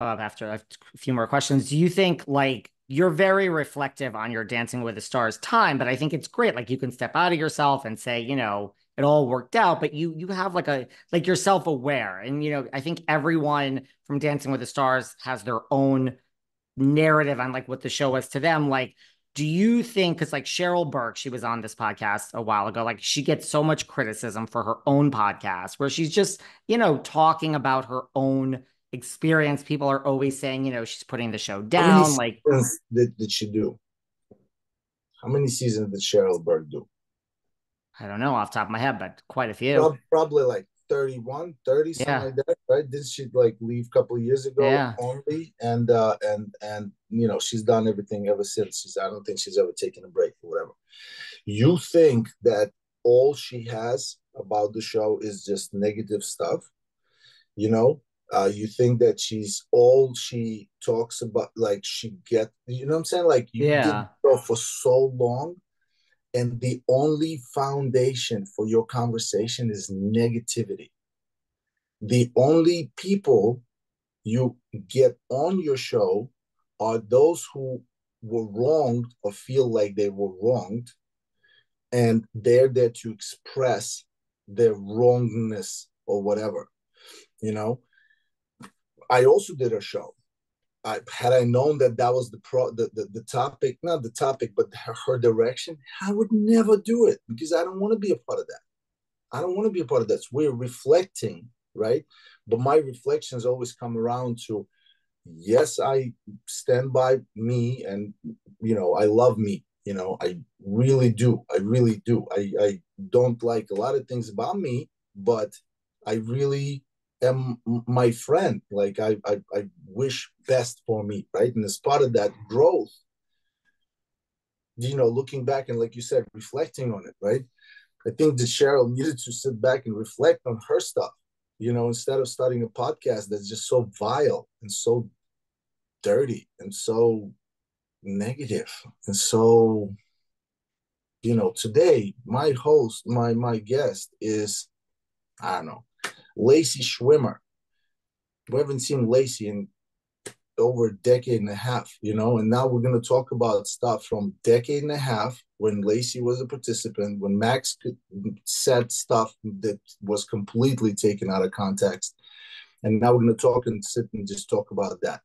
uh, after a few more questions. Do you think like you're very reflective on your Dancing with the Stars time, but I think it's great. Like you can step out of yourself and say, you know, it all worked out, but you you have like a like you're self-aware. And you know, I think everyone from Dancing with the Stars has their own narrative on like what the show was to them. Like, do you think because like Cheryl Burke, she was on this podcast a while ago, like she gets so much criticism for her own podcast where she's just, you know, talking about her own experience. People are always saying, you know, she's putting the show down. like, did, did she do? How many seasons did Cheryl Burke do? I don't know off top of my head, but quite a few. Probably like 31, 30, something yeah. like that, right? Did she like leave a couple of years ago yeah. only? And uh and and you know, she's done everything ever since. She's I don't think she's ever taken a break or whatever. You think that all she has about the show is just negative stuff, you know? Uh, you think that she's all she talks about, like she get, you know what I'm saying? Like you yeah. did for so long, and the only foundation for your conversation is negativity. The only people you get on your show are those who were wronged or feel like they were wronged, and they're there to express their wrongness or whatever, you know I also did a show. I, had I known that that was the pro the, the, the topic, not the topic, but her, her, direction, I would never do it because I don't want to be a part of that. I don't want to be a part of that. So we're reflecting, right? But my reflections always come around to, yes, I stand by me, and you know, I love me. You know, I really do. I really do. I I don't like a lot of things about me, but I really am my friend. Like I, I, I wish best for me, right? And as part of that growth, you know, looking back and like you said, reflecting on it, right? I think that Cheryl needed to sit back and reflect on her stuff, you know, instead of starting a podcast that's just so vile and so dirty and so negative and so you know today my host my my guest is i don't know Lacey Schwimmer. We haven't seen Lacey in over a decade and a half, you know, and now we're going to talk about stuff from decade and a half when Lacey was a participant, when Maks said stuff that was completely taken out of context. And now we're going to talk and sit and just talk about that.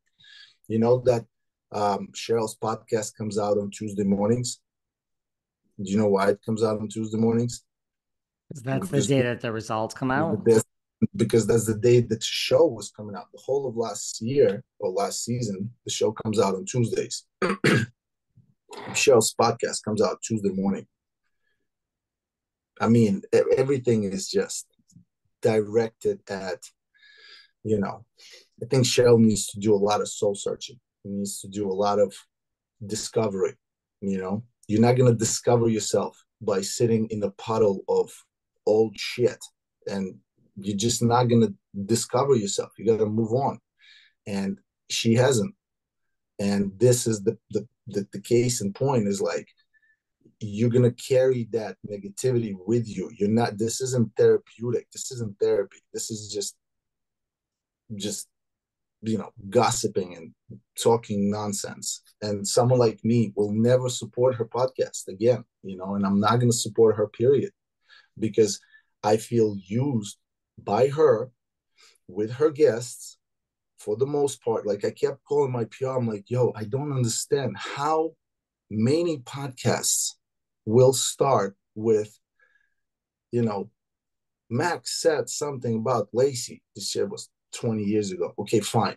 You know that um, Cheryl's podcast comes out on Tuesday mornings. Do you know why it comes out on Tuesday mornings? That's the day that the results come out because that's the day that the show was coming out. The whole of last year or last season, the show comes out on Tuesdays. Michelle's podcast comes out Tuesday morning. I mean, everything is just directed at, you know, I think Cheryl needs to do a lot of soul searching. He needs to do a lot of discovery. You know, you're not going to discover yourself by sitting in a puddle of old shit and you're just not going to discover yourself. You got to move on. And she hasn't. And this is the, the the, the case and point is like you're going to carry that negativity with you. You're not this isn't therapeutic. This isn't therapy. This is just just you know gossiping and talking nonsense. And someone like me will never support her podcast again you know and i'm not going to support her period. Because i feel used by her with her guests for the most part. Like I kept calling my PR, I'm like, yo, I don't understand how many podcasts will start with, you know, Maks said something about Lacey. This shit was 20 years ago. Okay, fine.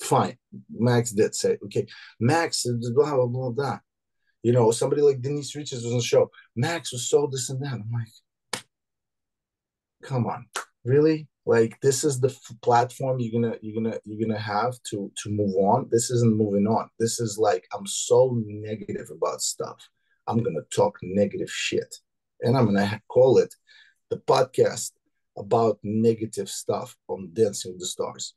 Fine. Maks did say, okay, Maks, blah, blah, blah, blah. You know, somebody like Denise Richards was on the show. Maks was so this and that. I'm like, come on really like this is the f- platform you're gonna you're gonna you're gonna have to to move on. This isn't moving on. This is like i'm so negative about stuff. I'm gonna talk negative shit. And i'm gonna call it the podcast about negative stuff on dancing with the stars.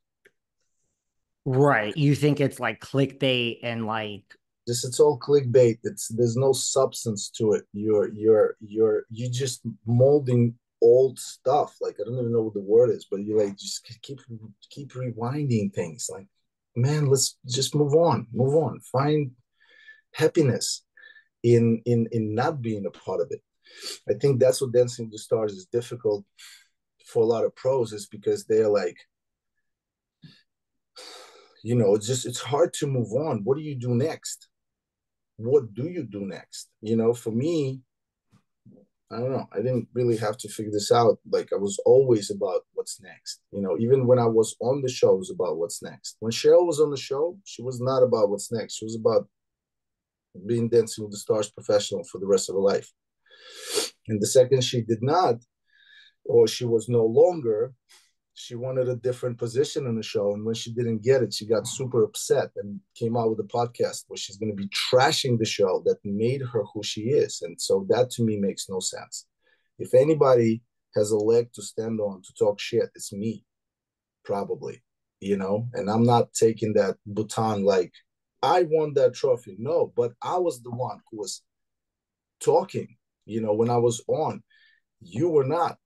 Right. You think it's like clickbait and like this it's all clickbait. It's there's no substance to it. You're you're you're you're just molding old stuff. Like I don't even know what the word is, but you like just keep keep rewinding things. Like man, let's just move on, move on, find happiness in in in not being a part of it. I think that's what Dancing with the Stars is difficult for a lot of pros is because they're like, you know, it's just it's hard to move on. What do you do next? What do you do next? You know, for me, I don't know. I didn't really have to figure this out. Like I was always about what's next. You know, even when I was on the show, it was about what's next. When Cheryl was on the show, she was not about what's next. She was about being dancing with the stars professional for the rest of her life. And the second she did not, or she was no longer, she wanted a different position in the show. And when she didn't get it, she got super upset and came out with a podcast where she's going to be trashing the show that made her who she is. And so that to me makes no sense. If anybody has a leg to stand on to talk shit, it's me, probably, you know? And I'm not taking that baton like, I won that trophy. No, but I was the one who was talking, you know, when I was on. You were not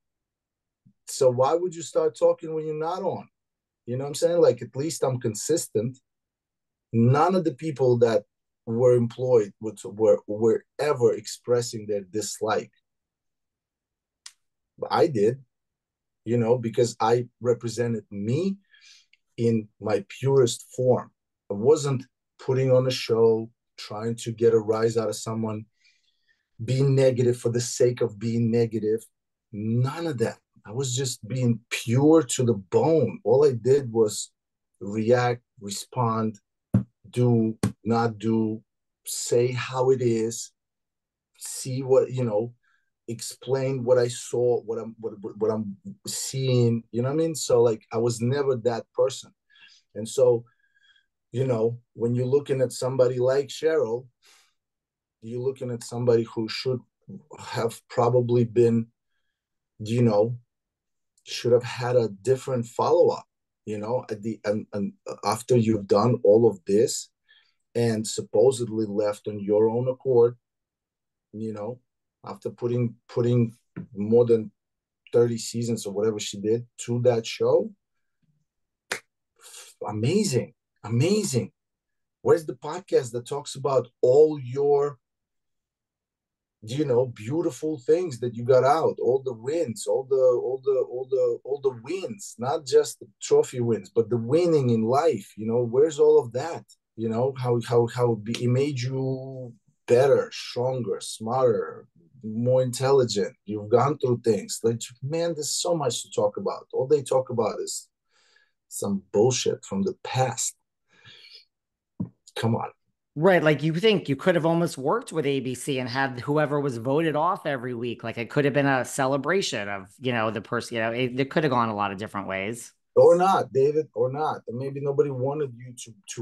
so why would you start talking when you're not on? You know what I'm saying? Like at least I'm consistent. None of the people that were employed were were ever expressing their dislike. But I did, you know, because I represented me in my purest form. I wasn't putting on a show, trying to get a rise out of someone, being negative for the sake of being negative. None of that. I was just being pure to the bone. All I did was react, respond, do, not do, say how it is, see what, you know, explain what I saw, what I'm what, what I'm seeing, you know what I mean? So like I was never that person. And so, you know, when you're looking at somebody like Cheryl, you're looking at somebody who should have probably been, you know, should have had a different follow-up you know at the and, and uh, after you've done all of this and supposedly left on your own accord you know after putting putting more than 30 seasons or whatever she did to that show amazing amazing. Where's the podcast that talks about all your you know beautiful things that you got out all the wins all the all the all the all the wins not just the trophy wins but the winning in life you know? Where's all of that? You know how how how it made you better stronger smarter more intelligent. You've gone through things like man there's so much to talk about. All they talk about is some bullshit from the past. Come on Right. Like you think you could have almost worked with ABC and had whoever was voted off every week. Like it could have been a celebration of, you know, the person, you know, it, it could have gone a lot of different ways. Or not, David, or not. Maybe nobody wanted you to to